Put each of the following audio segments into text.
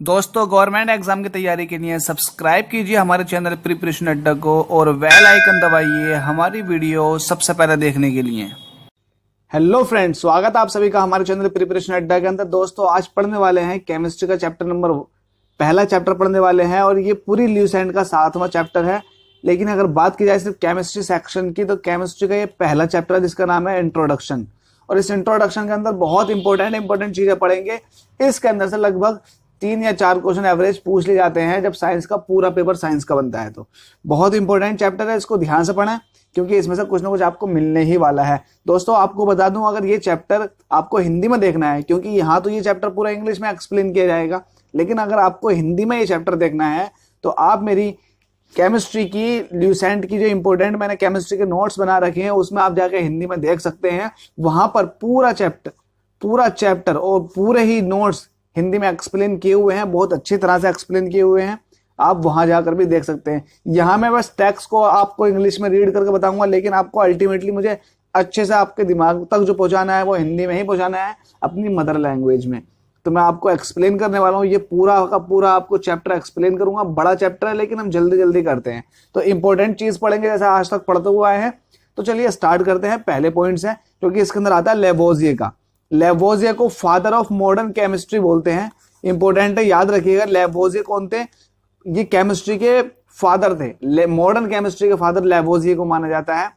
दोस्तों, government exam की तैयारी के लिए सब्सक्राइब कीजिए हमारे चैनल प्रिपरेशन अड्डा को और वेल आइकन दबाइए हमारी वीडियो सबसे पहले देखने के लिए। हेलो फ्रेंड्स स्वागत आप सभी का हमारे चैनल प्रिपरेशन अड्डा के अंदर। दोस्तों, आज पढ़ने वाले हैं केमिस्ट्री का चैप्टर नंबर पहला चैप्टर पढ़ने वाले हैं और ये पूरी ल्यूसेंट का सातवां चैप्टर है। लेकिन अगर बात की जाए सिर्फ़ केमिस्ट्री सेक्शन की तो केमिस्ट्री का ये पहला चैप्टर है, जिसका नाम है इंट्रोडक्शन और इस इंट्रोडक्शन के अंदर बहुत इंपॉर्टेंट इंपॉर्टेंट चीज़ें पढ़ेंगे। इसके अंदर से लगभग तीन या चार क्वेश्चन एवरेज पूछ लिए जाते हैं जब साइंस का पूरा पेपर साइंस का बनता है तो। बहुत इंपॉर्टेंट चैप्टर है, इसको ध्यान से पढ़ें क्योंकि इसमें से कुछ ना कुछ आपको मिलने ही वाला है। दोस्तों, आपको बता दूँ, अगर ये चैप्टर आपको हिंदी में देखना है, क्योंकि यहाँ तो ये चैप्टर पूरा इंग्लिश में एक्सप्लेन किया जाएगा, लेकिन अगर आपको हिंदी में ये चैप्टर देखना है तो आप मेरी केमिस्ट्री की ल्यूसेंट की जो इंपॉर्टेंट मैंने केमिस्ट्री के नोट्स बना रखे हैं, उसमें आप जाके हिंदी में देख सकते हैं। वहाँ पर पूरा चैप्टर पूरा चैप्टर और पूरे ही नोट्स हिंदी में एक्सप्लेन किए हुए हैं, बहुत अच्छी तरह से एक्सप्लेन किए हुए हैं। आप वहाँ जाकर भी देख सकते हैं। यहाँ मैं बस टेक्स को आपको इंग्लिश में रीड करके बताऊँगा, लेकिन आपको अल्टीमेटली मुझे अच्छे से आपके दिमाग तक जो पहुंचाना है, वो हिंदी में ही पहुंचाना है, अपनी मदर लैंग्वेज में। तो मैं आपको एक्सप्लेन करने वाला हूँ। ये पूरा का पूरा आपको चैप्टर एक्सप्लेन करूँगा। बड़ा चैप्टर है, लेकिन हम जल्दी जल्दी करते हैं। तो इंपॉर्टेंट चीज़ पढ़ेंगे, जैसे आज तक पढ़ते हुए आए हैं। तो चलिए स्टार्ट करते हैं। पहले पॉइंट्स हैं क्योंकि इसके अंदर आता है लेबोजिए का। लेवोजिया को फादर ऑफ़ मॉडर्न केमिस्ट्री बोलते हैं। इंपॉर्टेंट है, याद रखिएगा लेवोजिया कौन थे? ये केमिस्ट्री के फादर थे। मॉडर्न केमिस्ट्री के फादर लेवोजिया को माना जाता है।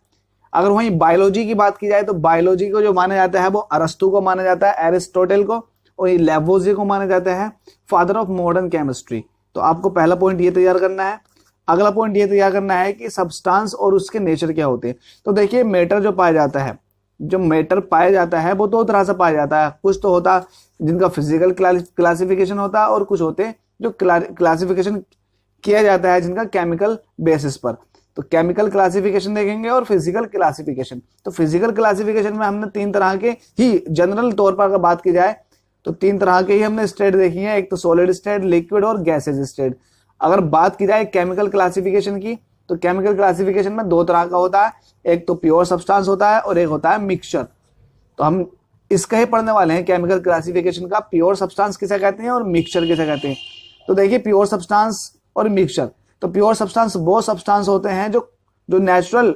अगर वहीं बायोलॉजी की बात की जाए तो बायोलॉजी को जो माना जाता है, वो अरस्तु को माना जाता है एरिस्टोटल को, और ये लेवोजिया को माना जाता है फादर ऑफ़ मॉडर्न केमिस्ट्री तो आपको पहला पॉइंट ये तैयार करना है। अगला पॉइंट ये तैयार करना है कि सब्सटेंस और उसके नेचर क्या होते हैं। तो देखिए मेटर जो पाया जाता है जो मैटर पाया जाता है, वो दो तरह से पाया जाता है। कुछ तो होता जिनका फ़िज़िकल क्लासिफिकेशन होता है और कुछ होते जो क्लासिफिकेशन किया जाता है जिनका केमिकल बेसिस पर। तो केमिकल क्लासिफिकेशन देखेंगे और फ़िज़िकल क्लासिफिकेशन तो फ़िज़िकल क्लासिफिकेशन में हमने तीन तरह के ही जनरल तौर पर अगर बात की जाए तो तीन तरह के ही हमने स्टेट देखी है। एक तो सॉलिड स्टेट लिक्विड और गैसेज स्टेट अगर बात की जाए केमिकल क्लासिफिकेशन की तो केमिकल क्लासिफिकेशन में दो तरह का होता है। एक तो प्योर सब्सटेंस होता है और एक होता है मिक्सचर तो हम इसका ही पढ़ने वाले हैं केमिकल क्लासिफिकेशन का प्योर सब्सटेंस किसे कहते हैं और मिक्सचर किसे कहते हैं। तो देखिए प्योर सब्सटेंस और मिक्सचर तो प्योर सब्सटेंस वो सब्सटेंस होते हैं जो जो नेचुरल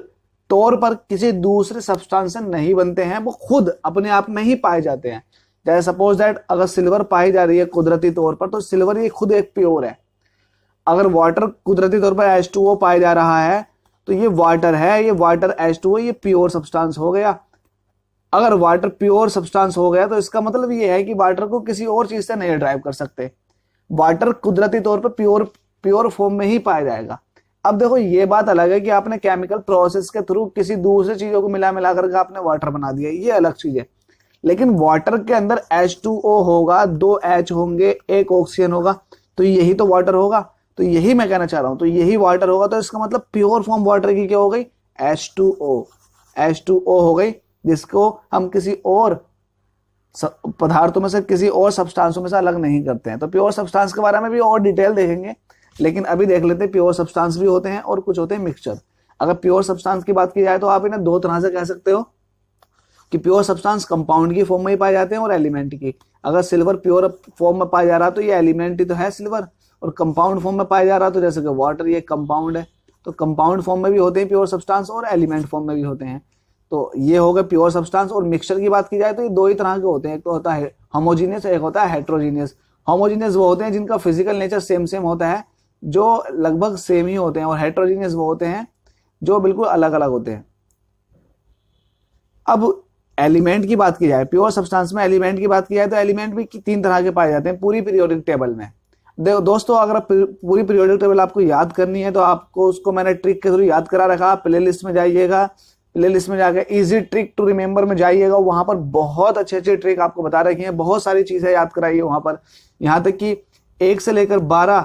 तौर पर किसी दूसरे सब्सटेंस से नहीं बनते हैं, वो खुद अपने आप में ही पाए जाते हैं। जैसे सपोज़ दैट अगर सिल्वर पाई जा रही है कुदरती तौर पर तो सिल्वर ये खुद एक प्योर है। अगर वाटर कुदरती तौर पर एच टू ओ पाया जा रहा है तो ये वाटर है, ये वाटर एच टू ओ ये प्योर सब्सटेंस हो गया। अगर वाटर प्योर सब्सटेंस हो गया तो इसका मतलब ये है कि वाटर को किसी और चीज़ से नहीं ड्राइव कर सकते। वाटर कुदरती तौर पर प्योर प्योर फॉर्म में ही पाया जाएगा। अब देखो, ये बात अलग है कि आपने केमिकल प्रोसेस के थ्रू किसी दूसरे चीज़ों को मिला मिला करके आपने वाटर बना दिया। ये अलग चीज़ है। लेकिन वाटर के अंदर H2O होगा, दो H होंगे, एक ऑक्सीजन होगा तो यही तो वाटर होगा। तो यही मैं कहना चाह रहा हूँ। तो यही वाटर होगा तो इसका मतलब प्योर फॉर्म वाटर की क्या हो गई? H2O H2O हो गई, जिसको हम किसी और पदार्थों में से, किसी और सब्सटेंसों में से अलग नहीं करते हैं। तो प्योर सब्सटेंस के बारे में भी और डिटेल देखेंगे, लेकिन अभी देख लेते हैं प्योर सब्सटेंस भी होते हैं और कुछ होते हैं मिक्सचर अगर प्योर सब्सटेंस की बात की जाए तो आप इन्हें दो तरह से कह सकते हो, कि प्योर सब्सटेंस कंपाउंड की फॉर्म में ही पाए जाते हैं और एलिमेंट की। अगर सिल्वर प्योर फॉर्म में पाया जा रहा है तो ये एलिमेंट ही तो है सिल्वर और कंपाउंड फॉर्म में पाया जा रहा तो जैसे कि वाटर ये कंपाउंड है तो कंपाउंड फॉर्म में भी होते हैं प्योर सब्सटेंस और एलिमेंट फॉर्म में भी होते हैं। तो ये हो गए प्योर सब्सटेंस और मिक्सचर की बात की जाए तो ये दो ही तरह के होते हैं। एक तो होता है होमोजीनियस एक होता है हेट्रोजीनियस होमोजीनियस वो होते हैं जिनका फ़िज़िकल नेचर सेम सेम होता है, जो लगभग सेम ही होते हैं और हेट्रोजीनियस वो होते हैं, जो बिल्कुल अलग अलग होते हैं। अब एलिमेंट की बात की जाए प्योर सब्सटेंस में एलिमेंट की बात की जाए तो एलिमेंट भी तीन तरह के पाए जाते हैं, पूरी पीरियोडिक टेबल में। दोस्तों, अगर पूरी पीरियोडिक टेबल आपको याद करनी है तो आपको उसको मैंने ट्रिक के थ्रू याद करा रखा। प्ले लिस्ट में जाइएगा। प्ले लिस्ट में जाकर इजी ट्रिक टू रिमेंबर में जाइएगा। वहाँ पर बहुत अच्छे अच्छे ट्रिक आपको बता रखी हैं। बहुत सारी चीज़ें याद कराई है वहाँ पर। यहाँ तक कि एक से लेकर बारह,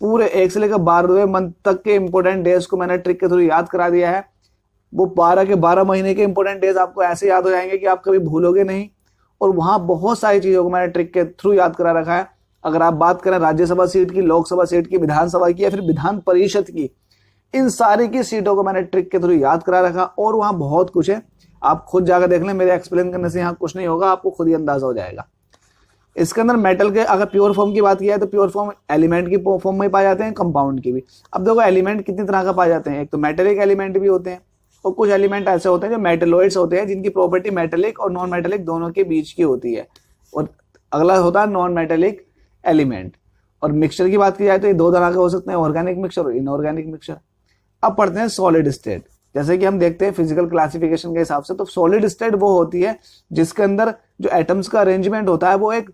पूरे एक से लेकर बारहवें मंथ तक के इंपॉर्टेंट डेज़ को मैंने ट्रिक के थ्रू याद करा दिया है। वो बारह के बारह महीने के इंपॉर्टेंट डेज़ आपको ऐसे याद हो जाएँगे कि आप कभी भूलोगे नहीं। और वहाँ बहुत सारी चीज़ों को मैंने ट्रिक के थ्रू याद करा रखा है। अगर आप बात करें राज्यसभा सीट की, लोकसभा सीट की, विधानसभा की या फिर विधान परिषद की, इन सारी की सीटों को मैंने ट्रिक के थ्रू याद करा रखा और वहाँ बहुत कुछ है। आप खुद जाकर देख लें, मेरे एक्सप्लेन करने से यहाँ कुछ नहीं होगा, आपको खुद ही अंदाज़ा हो जाएगा। इसके अंदर मेटल के, अगर प्योर फॉर्म की बात किया है तो प्योर फॉर्म एलिमेंट की फॉर्म में पाए जाते हैं, कंपाउंड की भी। अब देखो, एलिमेंट कितनी तरह का पाए जाते हैं। एक तो मेटेलिक एलिमेंट भी होते हैं और कुछ एलिमेंट ऐसे होते हैं जो मेटेलोइड्स होते हैं, जिनकी प्रॉपर्टी मेटेलिक और नॉन मेटेलिक दोनों के बीच की होती है। और अगला होता है नॉन मेटेलिक एलिमेंट। और मिक्सचर की बात की जाए तो ये दो तरह के हो सकते हैं ऑर्गेनिक मिक्सचर और इनऑर्गेनिक मिक्सचर अब पढ़ते हैं सॉलिड स्टेट जैसे कि हम देखते हैं फ़िज़िकल क्लासिफिकेशन के हिसाब से तो सॉलिड स्टेट वो होती है जिसके अंदर जो एटम्स का अरेंजमेंट होता है, वो एक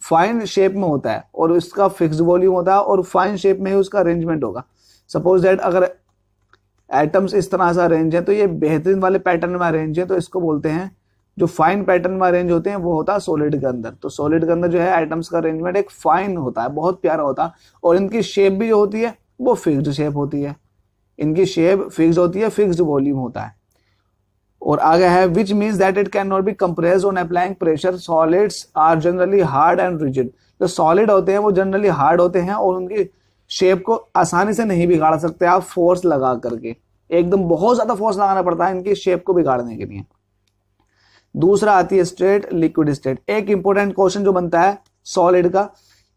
फाइन शेप में होता है और उसका फिक्स वॉल्यूम होता है और फाइन शेप में ही उसका अरेंजमेंट होगा। सपोज़ दैट अगर एटम्स इस तरह से अरेंज है तो ये बेहतरीन वाले पैटर्न में अरेंज है तो इसको बोलते हैं जो फाइन पैटर्न में अरेंज होते हैं, वो होता है सॉलिड के अंदर। तो सॉलिड के अंदर जो है एटम्स का अरेंजमेंट एक फाइन होता है, बहुत प्यारा होता है। और इनकी शेप भी जो होती है, वो फिक्स्ड शेप होती है। इनकी शेप फिक्स होती है फिक्स्ड वॉल्यूम होता है। और आगे है which means that it can not be compress on applying pressure solids are generally hard and rigid जो सॉलिड होते हैं, वो जनरली हार्ड होते हैं और उनकी शेप को आसानी से नहीं बिगाड़ सकते आप फोर्स लगा करके। एकदम बहुत ज़्यादा फोर्स लगाना पड़ता है इनकी शेप को बिगाड़ने के लिए। दूसरा आती है स्टेट, लिक्विड स्टेट। एक इंपॉर्टेंट क्वेश्चन जो बनता है सॉलिड का,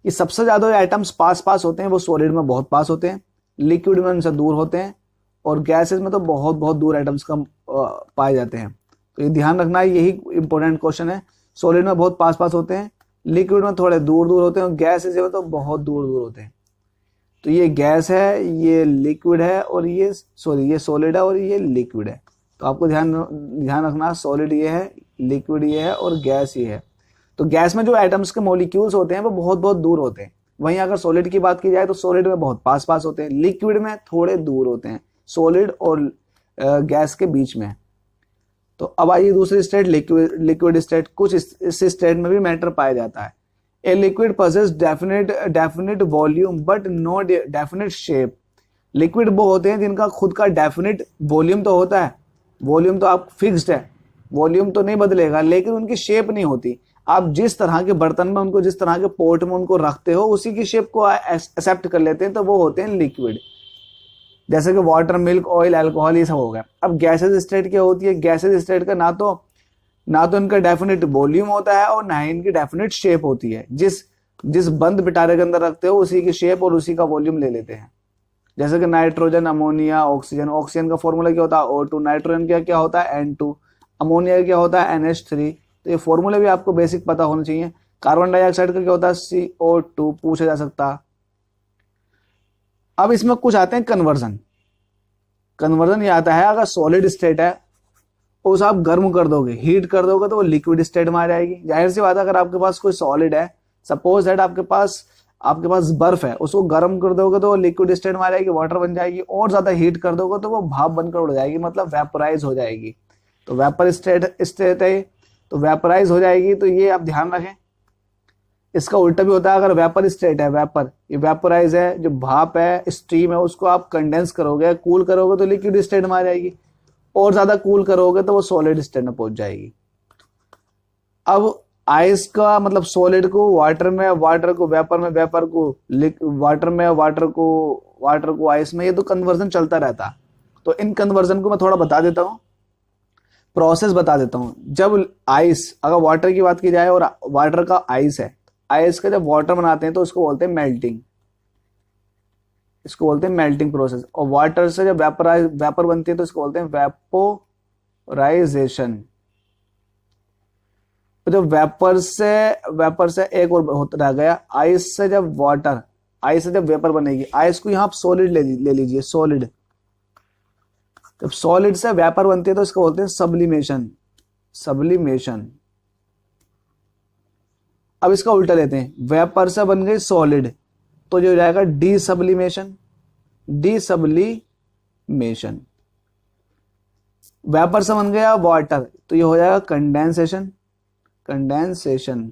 कि सबसे ज़्यादा जो आइटम्स पास पास होते हैं, वो सॉलिड में बहुत पास होते हैं लिक्विड में उनसे दूर होते हैं, और गैसेस में तो बहुत बहुत दूर आइटम्स कम पाए जाते हैं। तो ये ध्यान रखना है यही इंपॉर्टेंट क्वेश्चन है। सॉलिड में बहुत पास पास होते हैं लिक्विड में थोड़े दूर दूर होते हैं, और गैसेस में तो बहुत दूर दूर होते हैं। तो ये गैस है, ये लिक्विड है, और ये सॉरी ये सॉलिड है, और ये लिक्विड है। तो आपको ध्यान ध्यान रखना सॉलिड ये है लिक्विड ये है और गैस ये है। तो गैस में जो एटम्स के मोलिक्यूल्स होते हैं, वो बहुत बहुत दूर होते हैं। वहीं अगर सॉलिड की बात की जाए तो सॉलिड में बहुत पास पास होते हैं। लिक्विड में थोड़े दूर होते हैं सॉलिड और गैस के बीच में। तो अब आइए दूसरी स्टेट लिक्विड लिक्विड स्टेट कुछ इस स्टेट में भी मैटर पाया जाता है। A liquid possesses definite definite volume but no definite shape liquid वो होते हैं जिनका खुद का डेफिनेट वॉल्यूम तो होता है। वॉल्यूम तो आप फिक्स्ड है। वॉल्यूम तो नहीं बदलेगा, लेकिन उनकी शेप नहीं होती। आप जिस तरह के बर्तन में उनको, जिस तरह के पोर्ट में उनको रखते हो, उसी की शेप को एक्सेप्ट कर लेते हैं तो वो होते हैं लिक्विड जैसे कि वाटर मिल्क ऑयल अल्कोहल ये सब हो गया। अब गैसेज स्टेट क्या होती है? गैसेज स्टेट का ना तो ना तो इनका डेफिनेट वॉल्यूम होता है और ना ही इनकी डेफिनेट शेप होती है। जिस जिस बंद पिटारे के अंदर रखते हो, उसी की शेप और उसी का वॉल्यूम ले लेते हैं। जैसे कि नाइट्रोजन अमोनिया ऑक्सीजन ऑक्सीजन का फॉर्मूला क्या होता है? ओ टू नाइट्रोजन का क्या होता है? एन टू अमोनिया क्या होता है? एन एच थ्री तो ये फॉर्मूला भी आपको बेसिक पता होना चाहिए। कार्बन डाइऑक्साइड का क्या होता है? सी ओ टू पूछा जा सकता। अब इसमें कुछ आते हैं कन्वर्जन कन्वर्जन ये आता है, अगर सॉलिड स्टेट है उस आप गर्म कर दोगे। हीट कर दोगे तो वो लिक्विड स्टेट में आ जाएगी। ज़ाहिर सी बात है, अगर आपके पास कोई सॉलिड है सपोज़ दैट आपके पास आपके पास बर्फ़ है, उसको गर्म कर दोगे तो वो लिक्विड स्टेट में आ जाएगी वाटर बन जाएगी, और ज़्यादा हीट कर दोगे तो वो भाप बनकर उड़ जाएगी मतलब वेपराइज हो जाएगी। तो वेपर स्टेट स्टेट है तो वेपराइज हो जाएगी तो ये आप ध्यान रखें। इसका उल्टा भी होता है, अगर वेपर स्टेट है वेपर ये वेपराइज है, जो भाप है स्टीम है, उसको आप कंडेंस करोगे कूल करोगे तो लिक्विड स्टेट में आ जाएगी। और ज़्यादा कूल करोगे तो वो सॉलिड स्टेट में पहुँच जाएगी। अब आइस का मतलब सॉलिड को वाटर में वाटर को वेपर में वेपर को वाटर में वाटर को वाटर को आइस में, ये तो कन्वर्जन चलता रहता। तो इन कन्वर्जन को मैं थोड़ा बता देता हूँ। प्रोसेस बता देता हूँ। जब आइस अगर वाटर की बात की जाए और वाटर का आइस है आइस का जब वाटर बनाते हैं तो उसको बोलते हैं मेल्टिंग इसको बोलते हैं मेल्टिंग प्रोसेस और वाटर से जब वेपराइज वेपर बनती है तो इसको बोलते हैं वेपोराइजेशन तो जब वेपर से वेपर से एक और रह गया आइस से जब वाटर आइस से जब वेपर बनेगी आइस को यहाँ आप सॉलिड ले, ले लीजिए सॉलिड जब सॉलिड से वेपर बनती है तो इसको बोलते हैं सब्लिमेशन सब्लिमेशन अब इसका उल्टा लेते हैं। वेपर से बन गई सॉलिड तो जो जाएगा desublimation desublimation vapour से बन गया वाटर तो ये हो जाएगा कंडेंसेशन कंडेंसेशन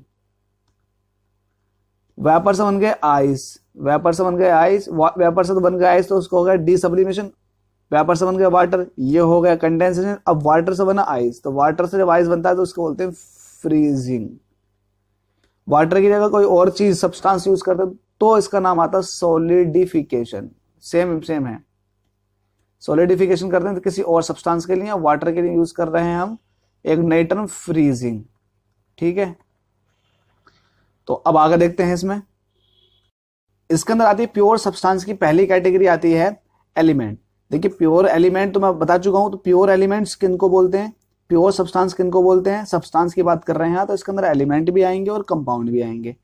वेपर से बन गए आइस वेपर से बन गए आइस वेपर से तो बन गया आइस तो उसको हो गया डी सब्लिमेशन वेपर से बन गया वाटर ये हो गया कंडेंसेशन अब वाटर से बना आइस तो वाटर से जब आइस बनता है तो उसको बोलते हैं फ्रीजिंग वाटर की जगह कोई और चीज़ सब्सटेंस यूज़ करते तो इसका नाम आता है सोलिडिफिकेशन सेम सेम है. सोलिडिफिकेशन करते हैं तो किसी और सब्सटेंस के लिए वाटर के लिए यूज़ कर रहे हैं हम, एक नई टर्म फ्रीजिंग ठीक है? तो अब आगे देखते हैं इसमें. इसके अंदर आती है प्योर सब्सटेंस की पहली कैटेगरी आती है एलिमेंट देखिए प्योर एलिमेंट तो मैं बता चुका हूँ तो प्योर एलिमेंट्स किन को बोलते हैं? प्योर सब्सटेंस किन को बोलते हैं? सब्सटेंस की बात कर रहे हैं तो इसके अंदर एलिमेंट भी आएँगे और कंपाउंड भी आएँगे।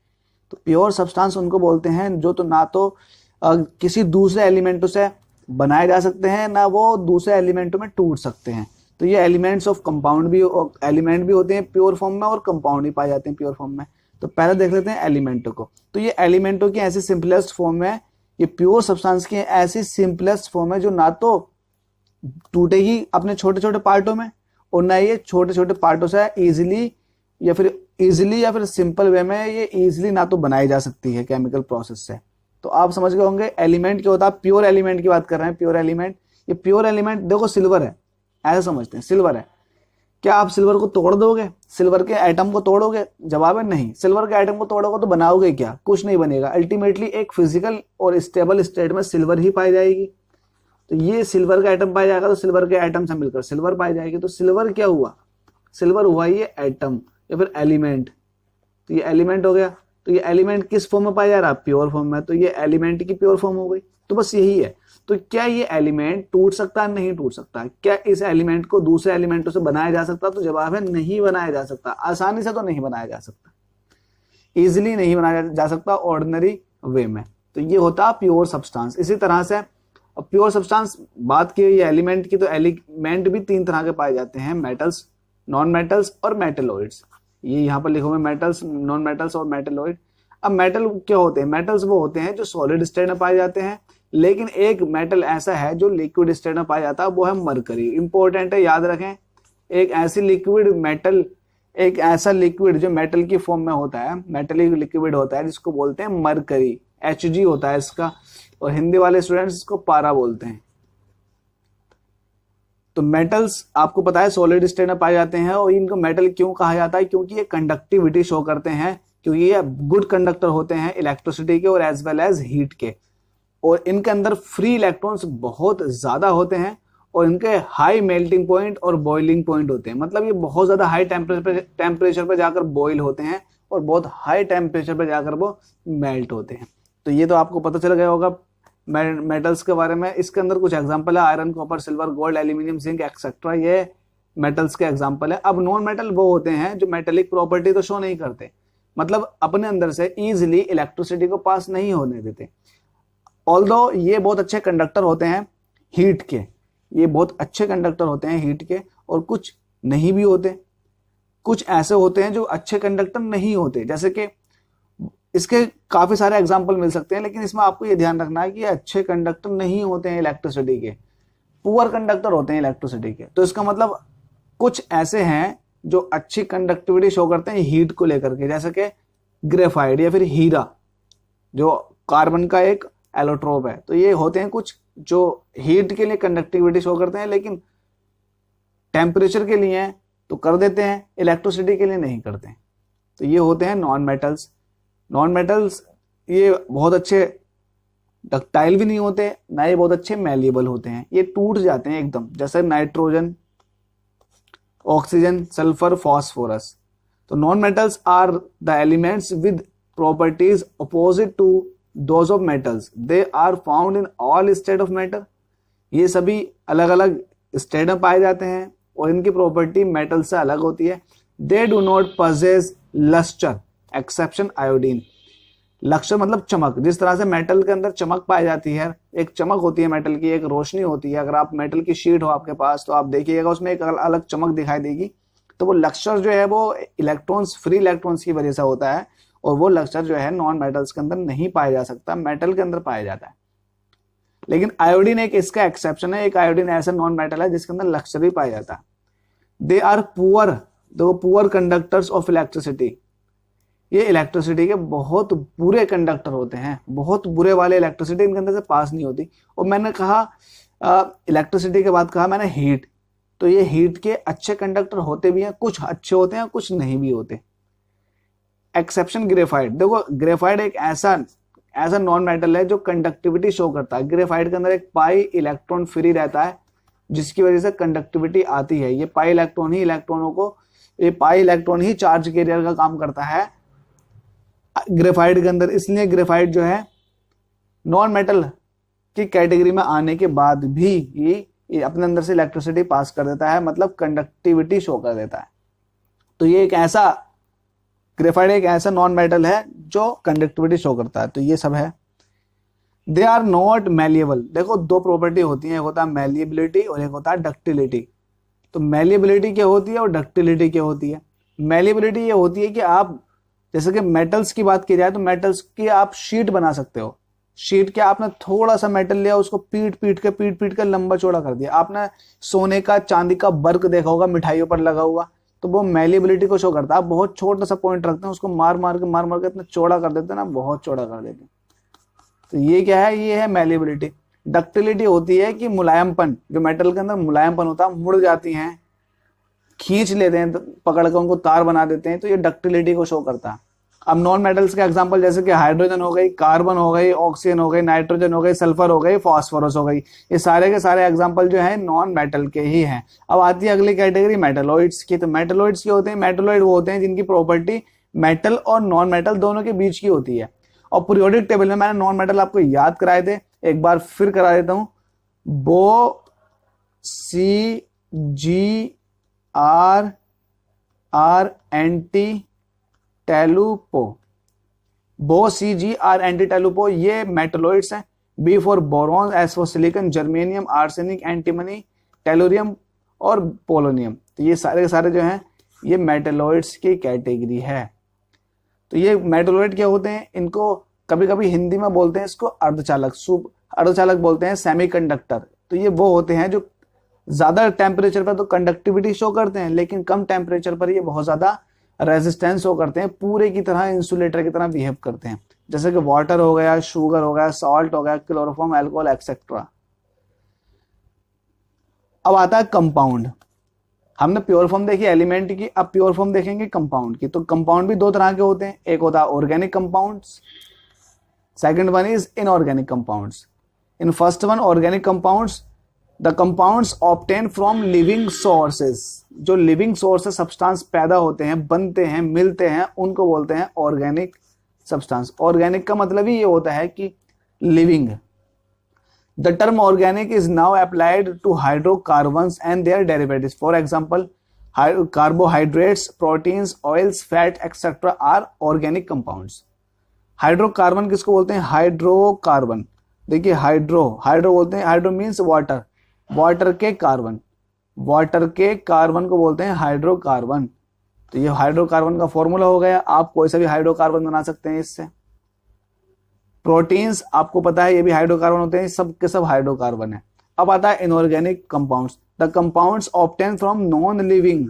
तो प्योर सब्सटेंस उनको बोलते हैं जो तो ना तो आ, किसी दूसरे एलिमेंट से बनाए जा सकते हैं ना वो दूसरे एलिमेंटों में टूट सकते हैं। तो ये एलिमेंट्स ऑफ़ कंपाउंड भी एलिमेंट भी होते हैं प्योर फॉर्म में और कंपाउंड भी पाए जाते हैं प्योर फॉर्म में। तो पहले देख लेते हैं एलिमेंटों को। तो ये एलिमेंटों की ऐसी सिंपलेस्ट फॉर्म है ये प्योर सब्सटेंस की ऐसी सिंपलेस्ट फॉर्म है जो ना तो टूटेगी अपने छोटे छोटे पार्टों में और ना ये छोटे छोटे पार्टों से इजिली या फिर इजिली या फिर सिंपल वे में ये इजिली ना तो बनाई जा सकती है केमिकल प्रोसेस से। तो आप समझ गए होंगे एलिमेंट क्या होता है? प्योर एलिमेंट की बात कर रहे हैं प्योर एलिमेंट ये प्योर एलिमेंट देखो सिल्वर है। ऐसा समझते हैं सिल्वर है। क्या आप सिल्वर को तोड़ दोगे? सिल्वर के आइटम को तोड़ोगे? जवाब है नहीं। सिल्वर के आइटम को तोड़ोगे तो बनाओगे क्या? कुछ नहीं बनेगा। अल्टीमेटली एक फ़िज़िकल और स्टेबल स्टेट में सिल्वर ही पाई जाएगी। तो ये सिल्वर का आइटम पाया जाएगा तो सिल्वर के आइटम से मिलकर सिल्वर पाई जाएगी। तो सिल्वर क्या हुआ? सिल्वर हुआ ये आइटम या फिर एलिमेंट तो ये एलिमेंट हो गया। तो ये एलिमेंट किस फॉर्म में पाया जा रहा? है प्योर फॉर्म में। तो ये एलिमेंट की प्योर फॉर्म हो गई। तो बस यही है। तो क्या ये एलिमेंट टूट सकता है? नहीं टूट सकता। क्या इस एलिमेंट को दूसरे एलिमेंटों से बनाया जा सकता? तो जवाब है नहीं बनाया जा सकता। आसानी से तो नहीं बनाया जा सकता। इजिली नहीं बनाया जा सकता ऑर्डिनरी वे में। तो ये होता प्योर सब्सटेंस इसी तरह से प्योर सब्सटेंस बात की ये एलिमेंट की तो एलिमेंट भी तीन तरह के पाए जाते हैं। मेटल्स नॉन मेटल्स और मेटलोइड्स ये यहाँ पर लिखे हुए मेटल्स नॉन मेटल्स और मेटलोइड अब मेटल क्या होते हैं? मेटल्स वो होते हैं जो सॉलिड स्टेट में पाए जाते हैं। लेकिन एक मेटल ऐसा है जो लिक्विड स्टेट में पाया जाता है, वो है मरकरी इंपॉर्टेंट है, याद रखें, एक ऐसी लिक्विड मेटल एक ऐसा लिक्विड जो मेटल की फॉर्म में होता है मेटलिक लिक्विड होता है, जिसको बोलते हैं मरकरी एच होता है इसका, और हिंदी वाले स्टूडेंट्स इसको पारा बोलते हैं। तो मेटल्स आपको पता है सॉलिड स्टेट में पाए जाते हैं, और इनको मेटल क्यों कहा जाता है? क्योंकि ये कंडक्टिविटी शो करते हैं, क्योंकि ये गुड कंडक्टर होते हैं इलेक्ट्रिसिटी के और एज वेल एज हीट के। और इनके अंदर फ्री इलेक्ट्रॉन्स बहुत ज़्यादा होते हैं और इनके हाई मेल्टिंग पॉइंट और बॉइलिंग पॉइंट होते हैं। मतलब ये बहुत ज़्यादा हाई टेम्परेचर पर जाकर बॉइल होते हैं और बहुत हाई टेम्परेचर पर जाकर वो मेल्ट होते हैं। तो ये तो आपको पता चल गया होगा मेटल्स के बारे में। इसके अंदर कुछ एग्ज़ाम्पल है iron copper silver gold aluminium zinc etcetera ये मेटल्स के एग्ज़ाम्पल है। अब नॉन मेटल वो होते हैं जो मेटेलिक प्रॉपर्टी तो शो नहीं करते। मतलब अपने अंदर से इजिली इलेक्ट्रिसिटी को पास नहीं होने देते। ऑल ये बहुत अच्छे कंडक्टर होते हैं हीट के, ये बहुत अच्छे कंडक्टर होते हैं हीट के और कुछ नहीं भी होते। कुछ ऐसे होते हैं जो अच्छे कंडक्टर नहीं होते। जैसे कि इसके काफ़ी सारे एग्ज़ाम्पल मिल सकते हैं, लेकिन इसमें आपको ये ध्यान रखना है कि अच्छे कंडक्टर नहीं होते हैं इलेक्ट्रिसिटी के। पुअर कंडक्टर होते हैं इलेक्ट्रिसिटी के। तो इसका मतलब कुछ ऐसे हैं जो अच्छी कंडक्टिविटी शो करते हैं हीट को लेकर के। जैसे कि ग्रेफाइड या फिर हीरा, जो कार्बन का एक एलोट्रोप है। तो ये होते हैं कुछ जो हीट के लिए कंडक्टिविटी शो करते हैं, लेकिन टेम्परेचर के लिए तो कर देते हैं इलेक्ट्रिसिटी के लिए नहीं करते हैं। तो ये होते हैं नॉन मेटल्स नॉन मेटल्स ये बहुत अच्छे डक्टाइल भी नहीं होते, ना ये बहुत अच्छे मेलिएबल होते हैं। ये टूट जाते हैं एकदम, जैसे नाइट्रोजन ऑक्सीजन सल्फ़र फॉस्फोरस तो non metals are the elements with properties opposite to those of metals they are found in all state of matter ये सभी अलग अलग स्टेट में पाए जाते हैं और इनकी प्रॉपर्टी मेटल से अलग होती है। They do not possess lustre exception iodine लक्ष्य मतलब चमक। जिस तरह से मेटल के अंदर चमक पाई जाती है, एक चमक होती है मेटल की, एक रोशनी होती है। अगर आप मेटल की शीट हो आपके पास तो आप देखिएगा उसमें एक अलग चमक दिखाई देगी। तो वो लक्ष्य जो है वो इलेक्ट्रॉन्स फ्री इलेक्ट्रॉन्स की वजह से होता है। और वो लक्षण जो है नॉन मेटल्स के अंदर नहीं पाया जा सकता मेटल के अंदर पाया जाता है। लेकिन आयोडीन एक इसका एक्सेप्शन है, एक आयोडीन ऐसा नॉन मेटल है जिसके अंदर लक्ष्य भी पाया जाता है। दे आर पुअर दो पुअर कंडक्टर्स ऑफ़ इलेक्ट्रिसिटी ये इलेक्ट्रिसिटी के बहुत बुरे कंडक्टर होते हैं, बहुत बुरे वाले इलेक्ट्रिसिटी इनके अंदर से पास नहीं होती। और मैंने कहा इलेक्ट्रिसिटी के बाद कहा मैंने हीट तो ये हीट के अच्छे कंडक्टर होते भी हैं, कुछ अच्छे होते हैं, कुछ नहीं भी होते। एक्सेप्शन ग्रेफाइड देखो ग्रेफाइड एक ऐसा ऐसा नॉन मेटल है जो कंडक्टिविटी शो करता है। ग्रेफाइड के अंदर एक पाई इलेक्ट्रॉन फ्री रहता है जिसकी वजह से कंडक्टिविटी आती है। ये पाई इलेक्ट्रॉन ही इलेक्ट्रॉनों को ये पाई इलेक्ट्रॉन ही चार्ज कैरियर का काम करता है। ग्रेफाइट के अंदर इसलिए ग्रेफाइट जो है नॉन मेटल की कैटेगरी में आने के बाद भी ये, ये अपने अंदर से इलेक्ट्रिसिटी पास कर देता है मतलब कंडक्टिविटी शो कर देता है। तो ये एक ऐसा ग्रेफाइट एक ऐसा नॉन मेटल है जो कंडक्टिविटी शो करता है तो ये सब है। दे आर नॉट मेलिएबल देखो, दो प्रॉपर्टी होती है, एक होता है मेलिएबिलिटी और एक होता है डक्टिलिटी तो मेलिएबिलिटी क्या होती है और डक्टिलिटी क्या होती है? मेलिएबिलिटी ये होती है कि आप, जैसे कि मेटल्स की बात की जाए तो मेटल्स की आप शीट बना सकते हो। शीट के आपने थोड़ा सा मेटल लिया, उसको पीट पीट के, पीट पीट के लंबा चौड़ा कर दिया। आपने सोने का, चांदी का बर्क देखा होगा, मिठाइयों पर लगा हुआ। तो वो मेलेबिलिटी को शो करता है। आप बहुत छोटा सा पॉइंट रखते हैं, उसको मार मार के, मार मार के इतना चौड़ा कर देते हैं ना बहुत चौड़ा कर देते हैं। तो ये क्या है? ये है मेलेबिलिटी डक्टिलिटी होती है कि मुलायमपन, जो मेटल के अंदर मुलायमपन होता है मुड़ जाती है, खींच लेते हैं, पकड़ के उनको तार बना देते हैं तो ये डक्टिलिटी को शो करता है। अब नॉन मेटल्स के एग्ज़ाम्पल जैसे कि हाइड्रोजन हो गई कार्बन हो गई ऑक्सीजन हो गई नाइट्रोजन हो गई सल्फ़र हो गई फॉस्फोरस हो गई। ये सारे के सारे एग्ज़ाम्पल जो है नॉन मेटल के ही हैं। अब आती है अगली कैटेगरी मेटलोइड्स की। तो मेटलोइड्स की होते हैं? मेटलोइड वो होते हैं जिनकी प्रॉपर्टी मेटल और नॉन मेटल दोनों के बीच की होती है। और पीरियोडिक टेबल में मैंने नॉन मेटल आपको याद कराए थे। एक बार फिर करा देता हूँ। बो सी जी आर आर एन टी टेलुपो बो सी जी आर एंटी टेलुपो ये मेटलोइड्स हैं। B for boron, S for silicon, germanium, arsenic, antimony, tellurium और पोलोनियम। तो ये सारे के सारे जो हैं, ये मेटलोइड्स की कैटेगरी है। तो ये मेटलोइड क्या होते हैं? इनको कभी कभी हिंदी में बोलते हैं इसको अर्धचालक, सुप, अर्धचालक बोलते हैं, सेमीकंडक्टर। तो ये वो होते हैं जो ज़्यादा टेम्परेचर पर तो कंडक्टिविटी शो करते हैं, लेकिन कम टेम्परेचर पर ये बहुत ज़्यादा रेजिस्टेंस शो करते हैं, पूरे की तरह इंसुलेटर की तरह बिहेव करते हैं। जैसे कि वाटर हो गया शुगर हो गया सॉल्ट हो गया क्लोरोफॉर्म एल्कोहल एक्सेट्रा अब आता है कंपाउंड हमने प्योर फॉर्म देखी एलिमेंट की, अब प्योर फॉर्म देखेंगे कंपाउंड की। तो कंपाउंड भी दो तरह के होते हैं। एक होता है organic compounds second one is inorganic compounds in first one organic compounds the compounds obtained from living sources जो लिविंग सोर्स सब्सटेंस पैदा होते हैं, बनते हैं, मिलते हैं, उनको बोलते हैं ऑर्गेनिक सब्सटेंस ऑर्गेनिक का मतलब ही ये होता है कि living the term organic is now applied to hydrocarbon and their derivatives for example carbohydrates proteins oils fat etcetera are organic compounds hydrocarbon किसको बोलते हैं? हाइड्रोकार्बन देखिए हाइड्रो हाइड्रो बोलते हैं हाइड्रो मीन्स वाटर वाटर के कार्बन वाटर के carbon को बोलते हैं हाइड्रोकार्बन तो ये हाइड्रोकार्बन का फॉर्मूला हो गया। आप कोई सा भी हाइड्रोकार्बन बना सकते हैं इससे। प्रोटीन्स आपको पता है, ये भी हाइड्रोकार्बन होते हैं। सब के सब हाइड्रोकार्बन है। अब आता है inorganic compounds the compounds obtained from non living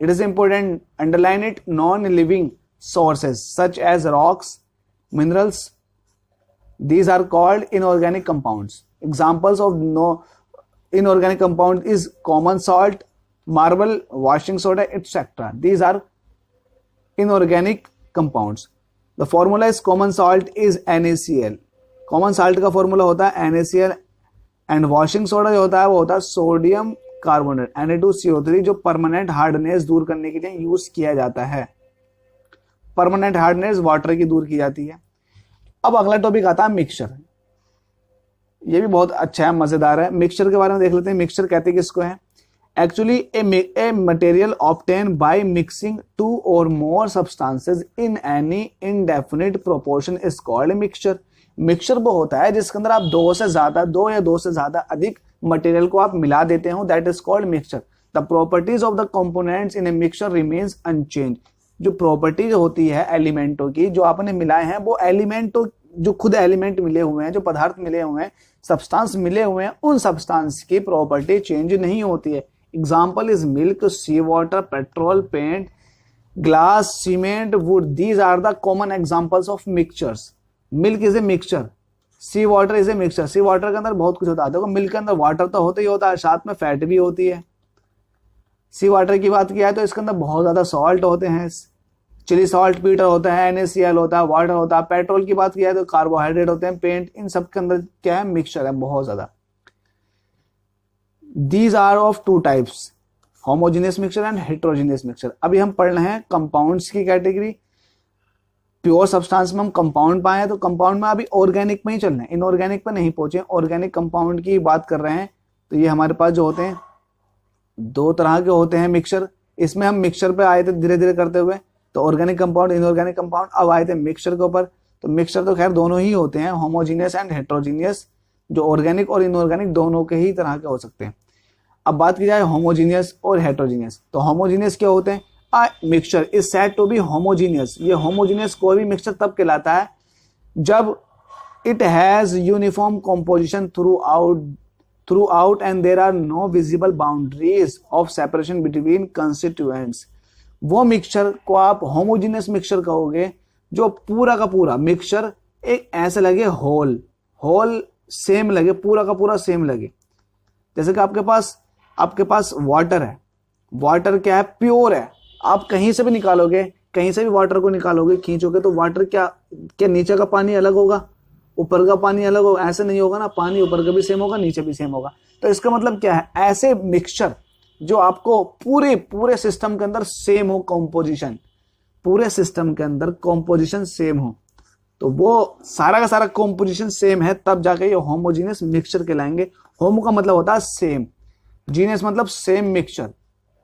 it is important underline it non living sources such as rocks minerals these are called inorganic compounds. Examples of no inorganic compound is common salt, marble, washing soda, etc. These are inorganic compounds. The formula is common salt is NaCl. Common salt का formula होता है NaCl and washing soda जो होता है वो होता है sodium carbonate Na2CO3 जो परमानेंट हार्डनेस दूर करने के लिए यूज़ किया जाता है परमानेंट हार्डनेस वाटर की दूर की जाती है अब अगला टॉपिक आता है मिक्सचर ये भी बहुत अच्छा है, मज़ेदार है। मिक्सचर के बारे में देख लेते हैं मिक्सचर कहते हैं किसको है? Actually a material obtained by mixing two or more substances in any indefinite proportion is called mixture mixture वो होता है जिसके अंदर आप दो से ज़्यादा, दो या दो से ज़्यादा अधिक मटेरियल को आप मिला देते हो that is called mixture the properties of the components in a mixture remains unchanged जो प्रॉपर्टीज़ होती है, एलिमेंटों की, जो आपने मिलाए हैं, वो एलिमेंटों जो खुद एलिमेंट मिले हुए हैं, जो पदार्थ मिले हुए हैं सब्सटेंस मिले हुए हैं, उन सब्सटेंस की प्रॉपर्टी चेंज नहीं होती है। Example is milk sea water petrol paint glass cement wood these are the common examples of mixtures milk is a mixture sea water is a mixture sea water के अंदर बहुत कुछ होता है। देखो मिल्क के अंदर वाटर तो होता ही होता है। साथ में फैट भी होती है। सी वाटर की बात किया है तो इसके अंदर बहुत ज़्यादा सॉल्ट होते हैं। चिली सॉल्ट पीटर होता है एनएससीएल होता है वाटर होता है पेट्रोल की बात किया है तो कार्बोहाइड्रेट होते हैं पेंट इन सब के अंदर क्या है मिक्सचर है, बहुत ज़्यादा। These are of two types homogeneous mixture and heterogeneous mixture अभी हम पढ़ रहे हैं कंपाउंड्स की कैटेगरी प्योर सब्सटेंस में हम कंपाउंड पाए तो कंपाउंड में अभी ऑर्गेनिक में ही चल रहे हैं। इनऑर्गेनिक पर नहीं पहुँचे ऑर्गेनिक कंपाउंड की बात कर रहे हैं तो ये हमारे पास जो होते हैं, दो तरह के होते हैं मिक्सचर इसमें हम मिक्सचर पे आए थे धीरे धीरे करते हुए। तो ऑर्गेनिक कंपाउंड इनऑर्गेनिक कंपाउंड अब आए थे मिक्सचर के ऊपर। तो मिक्सचर तो खैर दोनों ही होते हैं होमोजीनियस एंड हेट्रोजीनियस जो ऑर्गेनिक और इनऑर्गेनिक दोनों के ही तरह के हो सकते हैं। अब बात की जाए होमोजीनियस और हेट्रोजीनियस तो होमोजीनियस क्या होते हैं? A mixture is said to be homogeneous ये होमोजीनियस कोई भी मिक्सचर तब कहलाता है, जब it has uniform composition throughout throughout and there are no visible boundaries of separation between constituents वो मिक्सचर को आप होमोजीनियस मिक्सचर कहोगे, जो पूरा का पूरा मिक्सचर एक ऐसे लगे होल होल सेम लगे, पूरा का पूरा सेम लगे। जैसे कि आपके पास आपके पास वाटर है। वाटर क्या है? प्योर है। आप कहीं से भी निकालोगे, कहीं से भी वाटर को निकालोगे, खींचोगे तो वाटर क्या क्या नीचे का पानी अलग होगा? ऊपर का पानी अलग होगा? ऐसे नहीं होगा ना, पानी ऊपर का भी सेम होगा, नीचे भी सेम होगा। तो इसका मतलब क्या है? ऐसे मिक्सचर जो आपको पूरे पूरे सिस्टम के अंदर सेम हो कॉम्पोजिशन पूरे सिस्टम के अंदर कॉम्पोजिशन सेम हो। तो वो सारा का सारा कॉम्पोजिशन सेम है, तब जाके ये होमोजीनियस मिक्सचर कहलाएँगे। होमो का मतलब होता है सेम जीनियस मतलब सेम मिक्सचर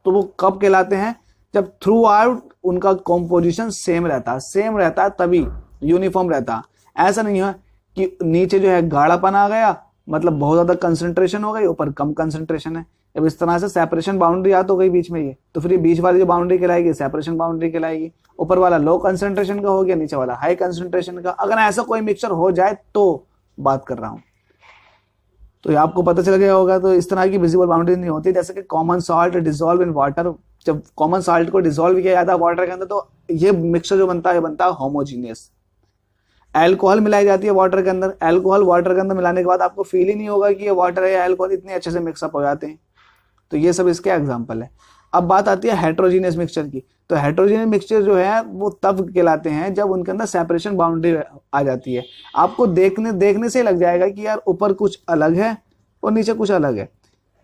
तो वो कब कहलाते हैं? जब थ्रू आउट उनका कॉम्पोजिशन सेम रहता। है सेम रहता है तभी यूनिफॉर्म रहता। ऐसा नहीं है कि नीचे जो है गाढ़ापन आ गया मतलब बहुत ज़्यादा कंसंट्रेशन हो गई, ऊपर कम कंसंट्रेशन है। अब इस तरह से सेपरेशन बाउंड्री आ तो गई बीच में ये। तो फिर ये बीच वाली जो बाउंड्री कहलाएगी सेपरेशन बाउंड्री कहलाएगी। ऊपर वाला लो कंसंट्रेशन का हो गया, नीचे वाला हाई कंसंट्रेशन का। अगर ऐसा कोई मिक्सचर हो जाए तो बात कर रहा हूँ। तो ये आपको पता चल गया होगा तो इस तरह की विजिबल बाउंड्री नहीं होती। जैसे कि common salt dissolve in water जब कॉमन सॉल्ट को डिजोल्व किया जाता है वाटर के अंदर तो ये मिक्सचर जो बनता है बनता है होमोजीनियस एल्कोहल मिलाई जाती है वाटर के अंदर। एल्कोहल वाटर के अंदर मिलाने के बाद आपको फील ही नहीं होगा कि ये वाटर है एल्कोहल इतने अच्छे से मिक्सअप हो जाते हैं। तो ये सब इसके एग्ज़ाम्पल है। अब बात आती है हेट्रोजीनियस मिक्सचर की। तो हेट्रोजीनियस मिक्सचर जो है, वो तब कहलाते हैं जब उनके अंदर सेपरेशन बाउंड्री आ जाती है। आपको देखने देखने से लग जाएगा कि यार ऊपर कुछ अलग है और नीचे कुछ अलग है।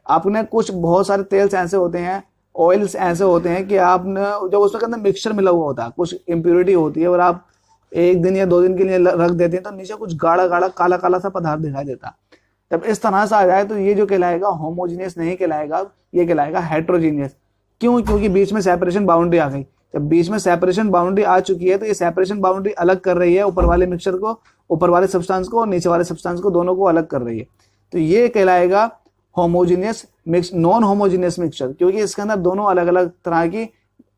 आपने कुछ बहुत सारे तेल्स ऐसे होते हैं ऑयल्स ऐसे होते हैं कि आपने, जब उसके अंदर मिक्सचर मिला हुआ होता है कुछ इम्प्योरिटी होती है और आप एक दिन या दो दिन के लिए रख देते हैं तो नीचे कुछ गाढ़ा गाढ़ा काला काला सा पदार्थ दिखाई देता। जब इस तरह से आ जाए तो ये जो कहलाएगा होमोजीनियस नहीं कहलाएगा, ये कहलाएगा हेट्रोजीनियस क्यों? क्योंकि बीच में सेपरेशन बाउंड्री आ गई। जब बीच में सेपरेशन बाउंड्री आ चुकी है तो ये सेपरेशन बाउंड्री अलग कर रही है ऊपर वाले मिक्सचर को, ऊपर वाले सब्सटेंस को और नीचे वाले सब्सटेंस को दोनों को अलग कर रही है। तो ये कहलाएगा homogeneous mix non homogeneous mixture क्योंकि इसके अंदर दोनों अलग अलग तरह की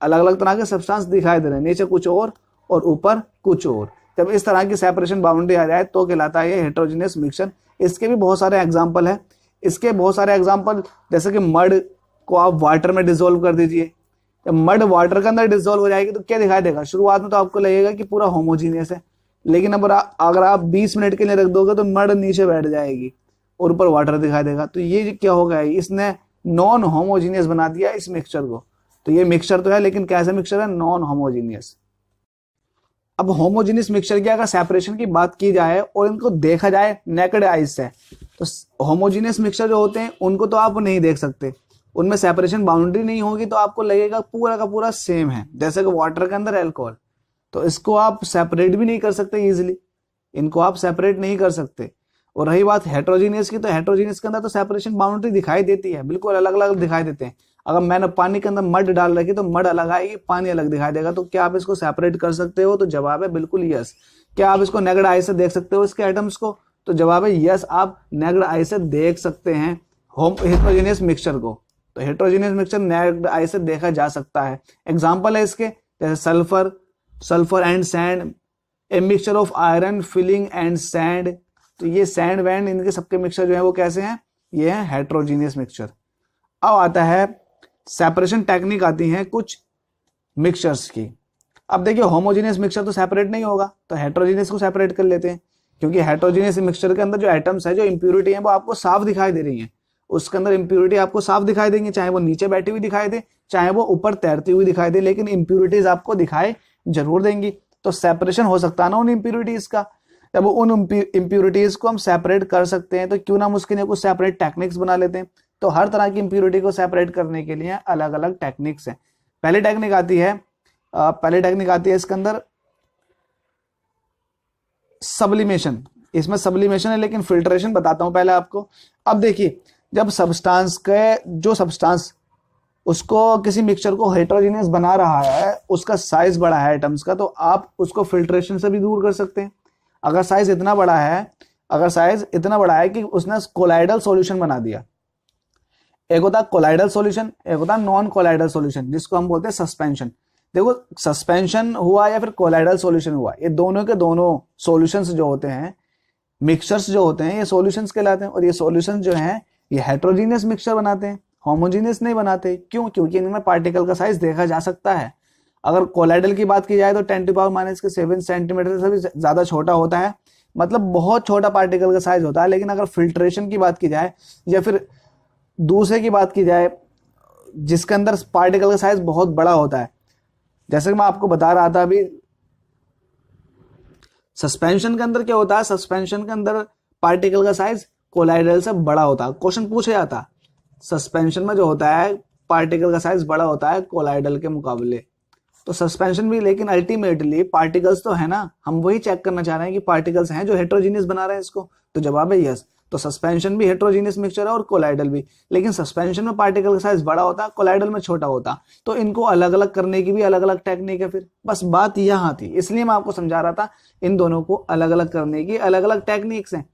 अलग अलग तरह के सब्सटेंस दिखाई दे रहे हैं। नीचे कुछ और और ऊपर कुछ और। जब इस तरह की सेपरेशन बाउंड्री आ जाए तो कहलाता है ये हेट्रोजीनियस मिक्सचर इसके भी बहुत सारे एग्ज़ाम्पल है। इसके बहुत सारे एग्ज़ाम्पल जैसे कि मड को आप वाटर में डिजोल्व कर दीजिए। जब मड वाटर के अंदर डिजोल्व हो जाएगी तो क्या दिखाई देगा? शुरुआत में तो आपको लगेगा कि पूरा होमोजीनियस है। लेकिन अब अगर आप 20 मिनट के लिए रख दोगे तो मड नीचे बैठ जाएगी और ऊपर वाटर दिखाई देगा। तो ये क्या होगा, इसने नॉन होमोजीनियस बना दिया इस मिक्सचर को। तो ये मिक्सचर तो है, लेकिन कैसे मिक्सचर है? नॉन होमोजीनियस अब होमोजीनियस मिक्सचर की अगर सेपरेशन की बात की जाए और इनको देखा जाए नेकड आइज़ से तो होमोजीनियस मिक्सचर जो होते हैं, उनको तो आप नहीं देख सकते। उनमें सेपरेशन बाउंड्री नहीं होगी तो आपको लगेगा पूरा का पूरा सेम है। जैसे कि वाटर के अंदर एल्कोहल तो इसको आप सेपरेट भी नहीं कर सकते इजिली इनको आप सेपरेट नहीं कर सकते। और रही बात हेट्रोजीनियस की तो हेट्रोजीनियस के अंदर तो सेपरेशन बाउंड्री दिखाई देती है। बिल्कुल अलग अलग दिखाई देते हैं। अगर मैंने पानी के अंदर मड डाल रखी तो मड अलग आएगी, पानी अलग दिखाई देगा। तो क्या आप इसको सेपरेट कर सकते हो? तो जवाब है बिल्कुल यस क्या आप इसको नेगड आई से देख सकते हो इसके आइटम्स को? तो जवाब है यस आप नेगड आई से देख सकते हैं होम हेट्रोजीनियस मिक्सचर को। तो हेट्रोजीनियस मिक्सचर नेगड आई से देखा जा सकता है। एग्ज़ाम्पल है इसके, जैसे sulphur sulphur and sand a mixture of iron filing and sand तो ये सैंड वैंड इनके सबके मिक्सचर जो है वो कैसे हैं? ये है हेट्रोजीनियस मिक्सचर अब आता है सेपरेशन टेक्निक आती है कुछ मिक्सचर्स की। अब देखिए होमोजीनियस मिक्सचर तो सेपरेट नहीं होगा तो हेट्रोजीनियस को सेपरेट कर लेते हैं, क्योंकि हेट्रोजीनियस मिक्सचर के अंदर जो आइटम्स है, जो इंप्यूरिटी है, वो आपको साफ़ दिखाई दे रही है। उसके अंदर इंप्यूरिटी आपको साफ़ दिखाई देंगे, चाहे वो नीचे बैठी हुई दिखाई दे, चाहे वो ऊपर तैरती हुई दिखाई दे, लेकिन इंप्यूरिटीज आपको दिखाई ज़रूर देंगी। तो सेपरेशन हो सकता है ना उन इंप्यूरिटीज का। जब उन इंप्यूरिटीज को हम सेपरेट कर सकते हैं तो क्यों ना हम उसके लिए कुछ सेपरेट टेक्निक्स बना लेते हैं। तो हर तरह की इंप्यूरिटी को सेपरेट करने के लिए अलग अलग टेक्निक्स हैं। पहली टेक्निक आती है पहली टेक्निक आती है इसके अंदर सब्लिमेशन इसमें सब्लिमेशन है, लेकिन फिल्ट्रेशन बताता हूँ पहले आपको। अब देखिए, जब सब्सटेंस के, जो सब्सटेंस उसको किसी मिक्सचर को हेट्रोजीनियस बना रहा है, उसका साइज़ बड़ा है आइटम्स का तो आप उसको फिल्ट्रेशन से भी दूर कर सकते हैं। अगर साइज़ इतना बड़ा है, अगर साइज़ इतना बड़ा है कि उसने कोलाइडल सॉल्यूशन बना दिया एक होता कोलाइडल सॉल्यूशन एक होता नॉन कोलाइडल सॉल्यूशन जिसको हम बोलते हैं सस्पेंशन देखो सस्पेंशन हुआ या फिर कोलाइडल सॉल्यूशन हुआ, ये दोनों के दोनों सॉल्यूशंस जो होते हैं मिक्सचर्स जो होते हैं, ये सॉल्यूशंस कहलाते हैं। और ये सॉल्यूशन जो है, ये हेट्रोजीनियस मिक्सचर बनाते हैं होमोजीनियस नहीं बनाते। क्यों? क्योंकि इनमें पार्टिकल का साइज़ देखा जा सकता है। अगर कोलाइडल की बात की जाए तो टेन टू पावर माइनस के सेवन सेंटीमीटर से भी ज़्यादा छोटा होता है। मतलब बहुत छोटा पार्टिकल का साइज़ होता है, लेकिन अगर फिल्ट्रेशन की बात की जाए या फिर दूसरे की बात की जाए, जिसके अंदर पार्टिकल का साइज़ बहुत बड़ा होता है। जैसे कि मैं आपको बता रहा था अभी सस्पेंशन के अंदर क्या होता है? सस्पेंशन के अंदर पार्टिकल का साइज़ कोलाइडल से बड़ा होता है। क्वेश्चन पूछा जाता सस्पेंशन में जो होता है पार्टिकल का साइज़ बड़ा होता है कोलाइडल के मुकाबले। तो सस्पेंशन भी, लेकिन अल्टीमेटली पार्टिकल्स तो है ना? हम वही चेक करना चाह रहे हैं कि पार्टिकल्स हैं जो हेट्रोजीनियस बना रहे हैं इसको। तो जवाब है यस तो सस्पेंशन भी हेट्रोजीनियस मिक्सचर है और कोलाइडल भी। लेकिन सस्पेंशन में पार्टिकल का साइज़ बड़ा होता कोलाइडल में छोटा होता तो इनको अलग अलग करने की भी अलग अलग टेक्निक है फिर। बस बात यहाँ थी, इसलिए मैं आपको समझा रहा था, इन दोनों को अलग अलग करने की अलग अलग टेक्निक्स हैं।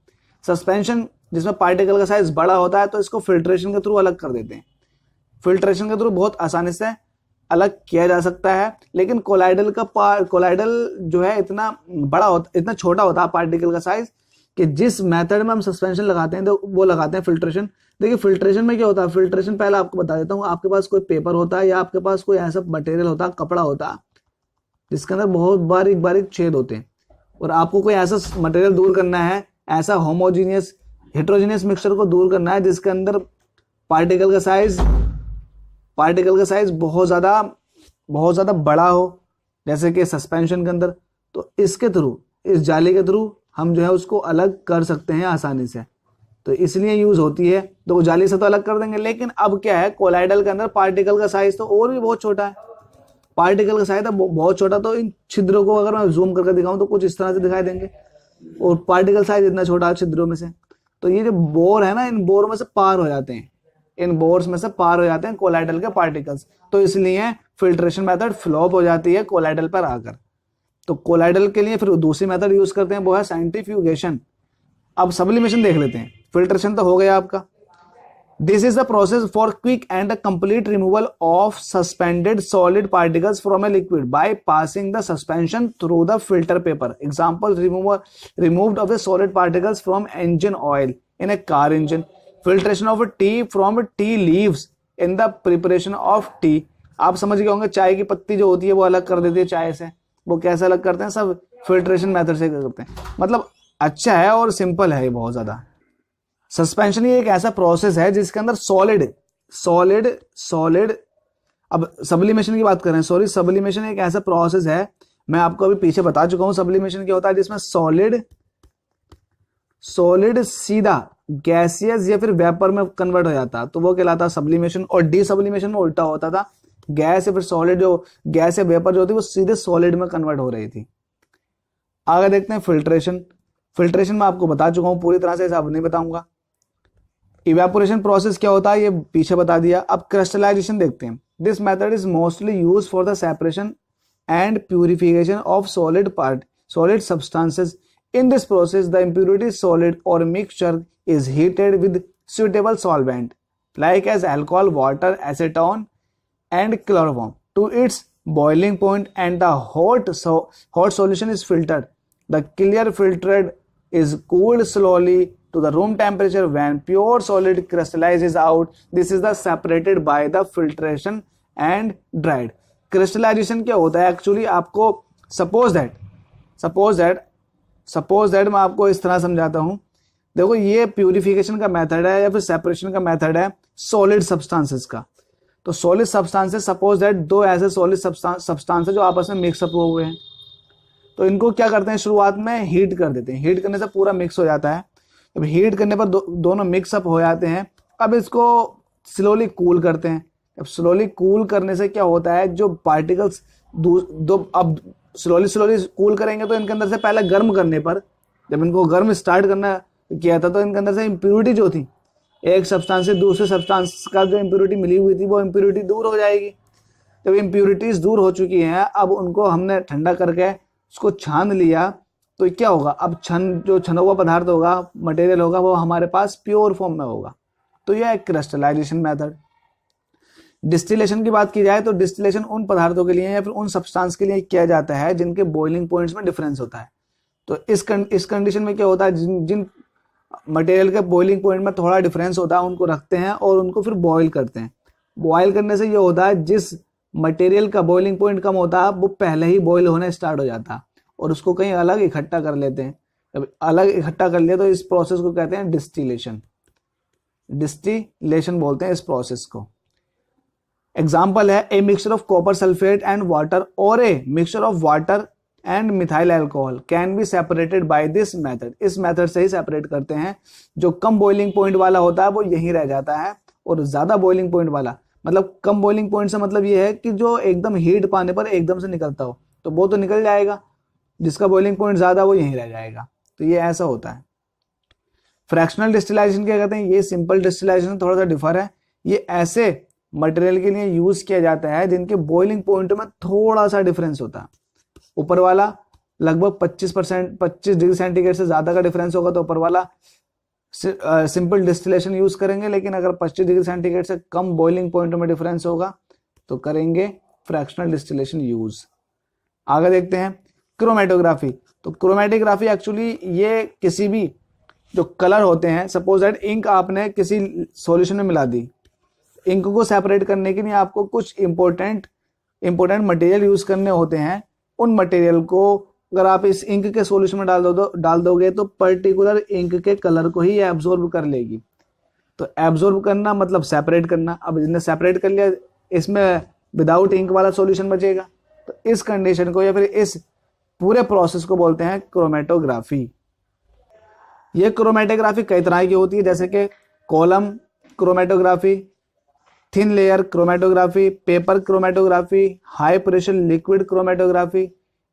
सस्पेंशन जिसमें पार्टिकल का साइज़ बड़ा होता है तो इसको फिल्ट्रेशन के थ्रू अलग कर देते हैं। फिल्ट्रेशन के थ्रू बहुत आसानी से अलग किया जा सकता है, लेकिन कोलाइडल का कोलाइडल जो है इतना बड़ा होता, इतना छोटा होता है पार्टिकल का साइज़ कि जिस मेथड में हम सस्पेंशन लगाते हैं तो वो लगाते हैं फिल्ट्रेशन देखिए फिल्ट्रेशन में क्या होता है? फिल्ट्रेशन पहले आपको बता देता हूँ, आपके पास कोई पेपर होता है या आपके पास कोई ऐसा मटेरियल होता है, कपड़ा होता है, जिसके अंदर बहुत बारीक बारीक छेद होते हैं। और आपको कोई ऐसा मटेरियल दूर करना है, ऐसा होमोजीनियस हेट्रोजीनियस मिक्सचर को दूर करना है, जिसके अंदर पार्टिकल का साइज़ पार्टिकल का साइज़ बहुत ज़्यादा बहुत ज़्यादा बड़ा हो, जैसे कि सस्पेंशन के अंदर। तो इसके थ्रू इस जाली के थ्रू हम जो है उसको अलग कर सकते हैं आसानी से। तो इसलिए यूज़ होती है। तो जाली से तो अलग कर देंगे, लेकिन अब क्या है कोलाइडल के अंदर पार्टिकल का साइज़ तो और भी बहुत छोटा है। पार्टिकल का साइज़ है बहुत छोटा तो इन छिद्रों को अगर मैं जूम करके दिखाऊँ तो कुछ इस तरह से दिखाई देंगे। और पार्टिकल साइज़ इतना छोटा है छिद्रों में से। तो ये जो बोर है ना, इन बोर में से पार हो जाते हैं। इन बोर्स में से पार हो जाते हैं कोलाइडल के पार्टिकल्स तो इसलिए फिल्ट्रेशन मेथड फ्लॉप हो जाती है कोलाइडल पर आकर। तो कोलाइडल के लिए फिर दूसरी मेथड यूज़ करते हैं, वो है साइंटिफ्यूगेशन अब सब्लिमेशन देख लेते हैं। फिल्ट्रेशन तो हो गया आपका। This is the process for quick and complete removal of suspended solid particles from a liquid by passing the suspension through the filter paper example removal removed of the solid particles from engine oil in a car engine filtration of tea from tea leaves in the preparation of tea आप समझ गए होंगे, चाय की पत्ती जो होती है, वो अलग कर देती है, चाय से। वो कैसे अलग करते हैं? सब फिल्ट्रेशन मेथड से करते हैं। मतलब अच्छा है और सिंपल है ये बहुत ज़्यादा। सस्पेंशन ही एक ऐसा प्रोसेस है जिसके अंदर सॉलिड सॉलिड सॉलिड अब सब्लिमेशन की बात करें सॉरी सब्लिमेशन एक ऐसा प्रोसेस है, मैं आपको अभी पीछे बता चुका हूँ सब्लिमेशन क्या होता है, जिसमें सॉलिड सॉलिड सीधा गैसियस या फिर वेपर में कन्वर्ट हो जाता। तो वो कहलाता है सब्लिमेशन और डी सब्लिमेशन में उल्टा होता था। गैस या फिर सॉलिड जो, गैस या वेपर जो होती है, वो सीधे सॉलिड में कन्वर्ट हो रही थी। आगे देखते हैं फिल्ट्रेशन फिल्ट्रेशन में आपको बता चुका हूँ, पूरी तरह से अब नहीं बताऊँगा। इवेपोरेशन प्रोसेस क्या होता है, ये पीछे बता दिया। अब क्रिस्टलाइजेशन देखते हैं। This method is mostly use for the separation and purification of solid part solid substances in this process the impurity solid or mixture is heated with suitable solvent like as alcohol water acetone and chloroform to its boiling point and the hot so hot solution is filtered the clear filtered is cooled slowly to the room temperature when pure solid crystallizes out this is the separated by the filtration and dried crystallization क्या होता है actually आपको suppose that suppose that suppose that मैं आपको इस तरह समझाता हूँ देखो ये प्यूरिफिकेशन का मेथड है या फिर सेपरेशन का मेथड है सॉलिड सब्सटेंसेस का तो सॉलिड सब्सटेंसेस सपोज़ दैट दो ऐसे सॉलिड सब्सटेंसेस जो आपस में मिक्सअप हुए हैं। तो इनको क्या करते हैं शुरुआत में? हीट कर देते हैं। हीट करने से पूरा मिक्स हो जाता है। जब हीट करने पर दो, दोनों मिक्सअप हो जाते हैं अब इसको स्लोली कूल करते हैं। अब स्लोली कूल करने से क्या होता है? जो पार्टिकल्स दो, अब स्लोली स्लोली कूल करेंगे तो इनके अंदर से पहले गर्म करने पर जब इनको गर्म स्टार्ट करना किया था तो इनके अंदर से इम्प्योरिटी जो थी एक सब्सटेंस से दूसरे सब्सटेंस का जो इम्प्योरिटी मिली हुई थी, वो इम्प्योरिटी दूर हो जाएगी। जब इम्प्योरिटीज दूर हो चुकी हैं, अब उनको हमने ठंडा करके उसको छान लिया तो क्या होगा? अब छन, जो छना हुआ पदार्थ होगा मटेरियल होगा, वो हमारे पास प्योर फॉर्म में होगा। तो यह एक क्रिस्टलाइजेशन मेथड डिस्टिलेशन की बात की जाए तो डिस्टिलेशन उन पदार्थों के लिए या फिर उन सब्सटेंस के लिए किया जाता है, जिनके बॉइलिंग पॉइंट्स में डिफरेंस होता है। तो इस इस कंडीशन में क्या होता है? जिन जिन मटेरियल के बॉइलिंग पॉइंट में थोड़ा डिफरेंस होता है, उनको रखते हैं और उनको फिर बॉयल करते हैं। बॉयल करने से ये होता है, जिस मटेरियल का बॉइलिंग पॉइंट कम होता है, वो पहले ही बॉयल होने स्टार्ट हो जाता है और उसको कहीं अलग इकट्ठा कर लेते हैं। जब अलग इकट्ठा कर लिया तो इस प्रोसेस को कहते हैं डिस्टिलेशन डिस्टिलेशन बोलते हैं इस प्रोसेस को। एग्ज़ाम्पल है a mixture of copper sulphate and water और a mixture of water and methyl alcohol can be separated by this method इस मेथड से ही सेपरेट करते हैं। जो कम बॉइलिंग पॉइंट वाला होता है, वो यही रह जाता है और ज़्यादा बॉइलिंग पॉइंट वाला मतलब कम बॉइलिंग पॉइंट से मतलब ये है कि जो एकदम हीट पाने पर एकदम से निकलता हो तो वो तो निकल जाएगा। जिसका बॉइलिंग पॉइंट ज़्यादा, वो यहीं रह जाएगा। तो ये ऐसा होता है। फ्रैक्शनल डिस्टिलाइजेशन क्या कहते हैं? ये सिंपल डिस्टिलाइजेशन थोड़ा सा डिफर है। ये ऐसे मटेरियल के लिए यूज़ किया जाता है जिनके बॉइलिंग पॉइंट में थोड़ा सा डिफरेंस होता है। ऊपर वाला लगभग 25 परसेंट, पच्चीस डिग्री सेंटीग्रेड से ज़्यादा का डिफरेंस होगा तो ऊपर वाला सिंपल डिस्टिलेशन यूज़ करेंगे, लेकिन अगर 25 डिग्री सेंटीग्रेड से कम बॉइलिंग पॉइंट में डिफरेंस होगा तो करेंगे फ्रैक्शनल डिस्टिलेशन यूज़ आगे देखते हैं क्रोमेटोग्राफी तो क्रोमेटोग्राफी एक्चुअली ये किसी भी जो कलर होते हैं सपोज़ दैट इंक आपने किसी सॉल्यूशन में मिला दी। इंक को सेपरेट करने के लिए आपको कुछ इंपॉर्टेंट इंपॉर्टेंट मटेरियल यूज़ करने होते हैं उन मटेरियल को अगर आप इस इंक के सॉल्यूशन में डाल दो डाल दोगे तो पर्टिकुलर इंक के कलर को ही एब्जॉर्ब कर लेगी। तो एब्जॉर्ब करना मतलब सेपरेट करना। अब जिसने सेपरेट कर लिया, इसमें विदाउट इंक वाला सॉल्यूशन बचेगा। तो इस कंडीशन को या फिर इस पूरे प्रोसेस को बोलते हैं क्रोमेटोग्राफी ये क्रोमेटोग्राफी कई तरह की होती है, जैसे कि column chromatography thin layer chromatography, paper chromatography, high pressure liquid chromatography,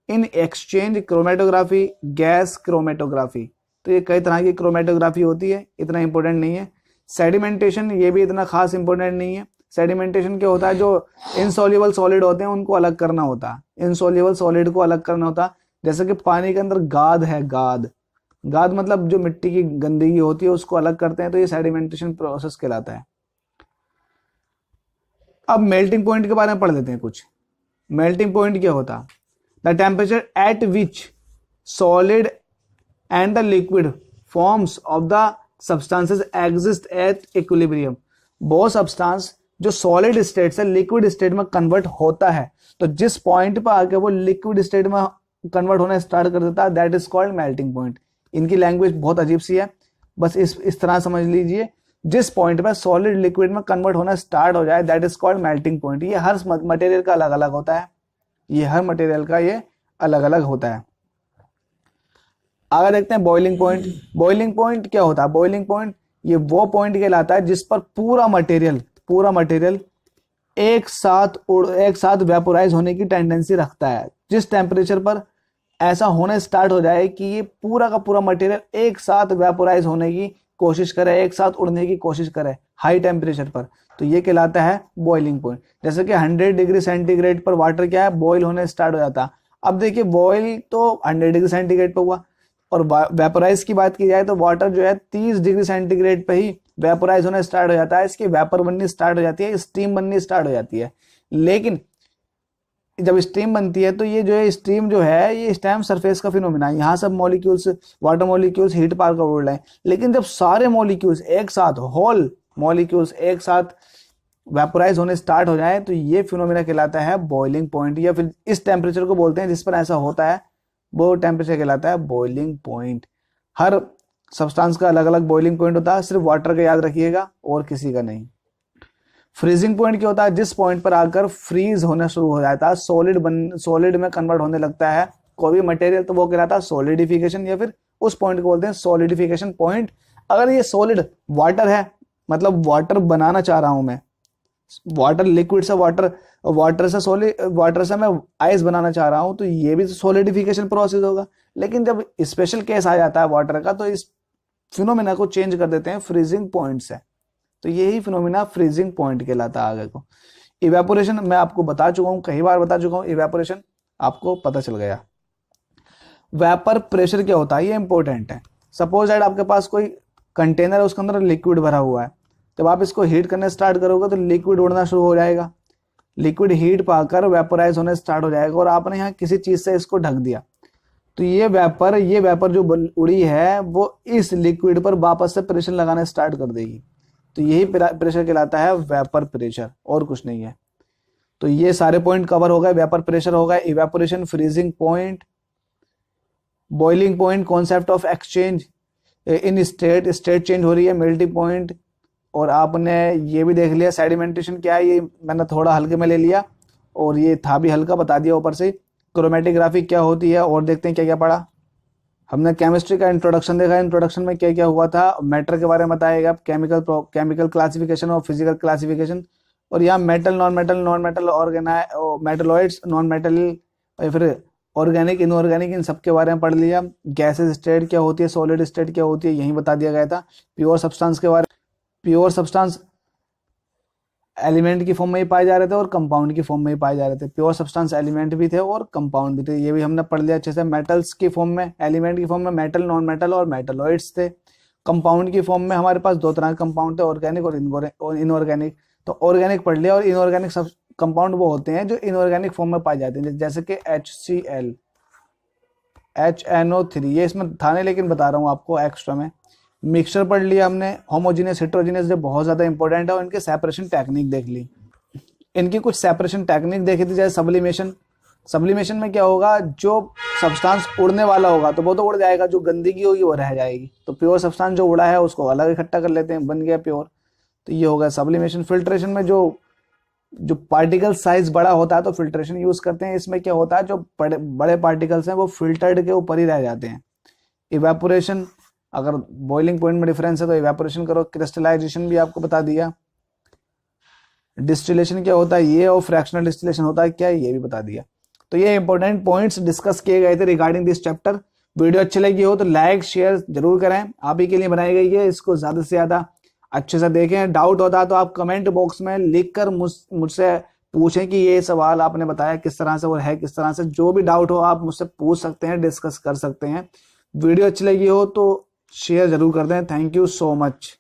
ion exchange chromatography, gas chromatography. तो ये कई तरह की क्रोमेटोग्राफी होती है, इतना इंपॉर्टेंट नहीं है। सेडिमेंटेशन ये भी इतना खास इंपॉर्टेंट नहीं है। सेडिमेंटेशन क्या होता है, जो इनसोल्यूबल सॉलिड होते हैं, उनको अलग करना होता है। इनसोल्यूबल सॉलिड को अलग करना होता है। जैसे कि पानी के अंदर गाद है, गाद। गाद मतलब जो मिट्टी की गंदगी होती है, उसको अलग करते हैं तो ये सेडिमेंटेशन प्रोसेस कहलाता है। अब मेल्टिंग पॉइंट के बारे में पढ़ लेते हैं कुछ। मेल्टिंग पॉइंट क्या होता? The temperature at which solid and the liquid forms of the substances exist at equilibrium वो सब्सटेंस जो सॉलिड स्टेट से लिक्विड स्टेट में कन्वर्ट होता है। तो जिस पॉइंट पर आके वो लिक्विड स्टेट में कन्वर्ट होना स्टार्ट कर देता है that is called melting point इनकी लैंग्वेज बहुत अजीब सी है। बस इस इस तरह समझ लीजिए। जिस पॉइंट पे सॉलिड लिक्विड में कन्वर्ट होना स्टार्ट हो जाए that is called melting point ये हर मटेरियल का अलग अलग होता है। ये हर मटेरियल का ये अलग अलग होता है। आगे देखते हैं बॉइलिंग पॉइंट बॉइलिंग पॉइंट क्या होता है? बॉइलिंग पॉइंट ये वो पॉइंट कहलाता है जिस पर पूरा मटेरियल पूरा मटेरियल एक साथ उड़, एक साथ वेपोराइज होने की टेंडेंसी रखता है। जिस टेम्परेचर पर ऐसा होने स्टार्ट हो जाए कि ये पूरा का पूरा मटेरियल एक साथ वेपोराइज होने की कोशिश करे, एक साथ उड़ने की कोशिश करे हाई टेम्परेचर पर। तो ये कहलाता है बॉइलिंग पॉइंट जैसे कि 100 डिग्री सेंटीग्रेड पर वाटर क्या है? बॉइल होने स्टार्ट हो जाता। अब देखिए बॉइल तो 100 डिग्री सेंटीग्रेड पर हुआ। और वेपोराइज की बात की जाए तो वाटर जो है 30 डिग्री सेंटीग्रेड पर ही वेपोराइज होना स्टार्ट हो जाता है। इसकी वेपर बननी स्टार्ट हो जाती है स्टीम बननी स्टार्ट हो जाती है। लेकिन जब स्टीम बनती है तो ये जो है स्टीम जो है, ये स्टैम सरफेस का फिनोमिना है। यहाँ सब मॉलिक्यूल्स वाटर मॉलिक्यूल्स हीट पार उड़ रहे हैं। लेकिन जब सारे मॉलिक्यूल्स एक साथ होल मॉलिक्यूल्स एक साथ वेपोराइज होने स्टार्ट हो जाए तो ये फिनोमिना कहलाता है बॉइलिंग पॉइंट या फिर इस टेम्परेचर को बोलते हैं जिस पर ऐसा होता है, वो टेम्परेचर कहलाता है बॉइलिंग पॉइंट हर सब्सटेंस का अलग अलग बॉइलिंग पॉइंट होता है, सिर्फ़ वाटर का याद रखिएगा, और किसी का नहीं। फ्रीजिंग पॉइंट क्या होता है? जिस पॉइंट पर आकर फ्रीज होना शुरू हो जाता है, सॉलिड बन, सॉलिड में कन्वर्ट होने लगता है, कोई भी मटेरियल तो वो कहलाता है सॉलिडिफिकेशन या फिर उस पॉइंट को बोलते हैं सॉलिडिफिकेशन पॉइंट अगर ये सॉलिड वाटर है मतलब वाटर बनाना चाह रहा हूँ मैं वाटर लिक्विड से वाटर वाटर से सोलिड वाटर से मैं आइस बनाना चाह रहा हूँ तो ये भी सोलिडिफिकेशन प्रोसेस होगा। लेकिन जब स्पेशल केस आ जाता है वाटर का तो इस फिनोमिना को चेंज कर देते हैं फ्रीजिंग पॉइंट से। तो यही फिनोमिना फ्रीजिंग पॉइंट कहलाता है आगे को। इवेपोरेशन मैं आपको बता चुका हूँ, कई बार बता चुका हूँ इवेपोरेशन आपको पता चल गया। वेपर प्रेशर क्या होता है? ये इंपॉर्टेंट है। सपोज़ दैट आपके पास कोई कंटेनर है, उसके अंदर लिक्विड भरा हुआ है। जब आप इसको हीट करने स्टार्ट करोगे तो लिक्विड उड़ना शुरू हो जाएगा। लिक्विड हीट पाकर वेपोराइज होने स्टार्ट हो जाएगा और आपने यहाँ किसी चीज़ से इसको ढक दिया। तो ये वेपर ये वेपर जो उड़ी है, वो इस लिक्विड पर वापस से प्रेशर लगाने स्टार्ट कर देगी। तो यही प्रेशर कहलाता है वेपर प्रेशर और कुछ नहीं है। तो ये सारे पॉइंट कवर हो गए वेपर प्रेशर हो गए evaporation freezing point boiling point concept of exchange in state state change हो रही है मेल्टिंग पॉइंट और आपने ये भी देख लिया सेडिमेंटेशन क्या है, ये मैंने थोड़ा हल्के में ले लिया, और ये था भी हल्का, बता दिया ऊपर से। क्रोमेटोग्राफी क्या होती है, और देखते हैं क्या क्या पढ़ा हमने केमिस्ट्री का इंट्रोडक्शन देखा। इंट्रोडक्शन में क्या क्या हुआ था? मैटर के बारे में बताएगा। केमिकल केमिकल क्लासिफिकेशन और फ़िज़िकल क्लासिफिकेशन और यहाँ metal non metal non metal ऑर्गेना metalloids non metal और फिर ऑर्गेनिक इनऑर्गेनिक इन सब के बारे में पढ़ लिया। गैसेज स्टेट क्या होती है? सॉलिड स्टेट क्या होती है? यही बता दिया गया था। प्योर सब्सटेंस के बारे प्योर सब्सटेंस एलिमेंट की फॉर्म में ही पाए जा रहे थे और कंपाउंड की फॉर्म में ही पाए जा रहे थे। प्योर सब्सटेंस एलिमेंट भी थे और कंपाउंड भी थे। ये भी हमने पढ़ लिया अच्छे से। मेटल्स की फॉर्म में एलिमेंट की फॉर्म में मेटल नॉन मेटल और मेटलॉइड्स थे। कंपाउंड की फॉर्म में हमारे पास दो तरह के कंपाउंड थे ऑर्गेनिक और इनऑर्गेनिक तो ऑर्गेनिक पढ़ लिया और इनऑर्गेनिक सब कंपाउंड वो होते हैं जो इनऑर्गेनिक फॉर्म में पाए जाते हैं। जैसे कि H C L H N O three ये इसमें था नहीं, लेकिन बता रहा हूँ आपको एक्स्ट्रा में। मिक्सचर पढ़ लिया हमने होमोजीनियस हिट्रोजीनियस जो बहुत ज़्यादा इंपॉर्टेंट है और इनके सेपरेशन टेक्निक देख ली। इनकी कुछ सेपरेशन टेक्निक देखी थी, जैसे सब्लिमेशन सब्लिमेशन में क्या होगा, जो सब्सटेंस उड़ने वाला होगा तो वो तो उड़ जाएगा, जो गंदगी होगी, वो रह जाएगी। तो प्योर सब्सटेंस जो उड़ा है, उसको अलग इकट्ठा कर लेते हैं, बन गया प्योर तो ये होगा सब्लिमेशन फिल्ट्रेशन में जो जो पार्टिकल साइज़ बड़ा होता है तो फिल्ट्रेशन यूज़ करते हैं। इसमें क्या होता है, जो बड़े बड़े पार्टिकल्स हैं, वो फिल्टर्ड के ऊपर ही रह जाते हैं। इवेपोरेशन अगर बॉइलिंग पॉइंट में डिफरेंस है तो इवेपोरेशन करो क्रिस्टलाइजेशन भी आपको बता दिया। डिस्टिलेशन क्या होता है? ये और फ्रैक्शनल डिस्टिलेशन होता है क्या? ये भी बता दिया। तो ये इंपॉर्टेंट पॉइंट्स डिस्कस किए गए थे रिगार्डिंग दिस चैप्टर वीडियो अच्छी लगी हो तो लाइक शेयर ज़रूर करें। आप ही के लिए बनाई गई है, इसको ज़्यादा से ज़्यादा अच्छे से देखें। डाउट होता है तो आप कमेंट बॉक्स में लिख कर मुझसे पूछें कि ये सवाल आपने बताया किस तरह से और है किस तरह से। जो भी डाउट हो आप मुझसे पूछ सकते हैं डिस्कस कर सकते हैं। वीडियो अच्छी लगी हो तो शेयर ज़रूर कर दें। Thank you so much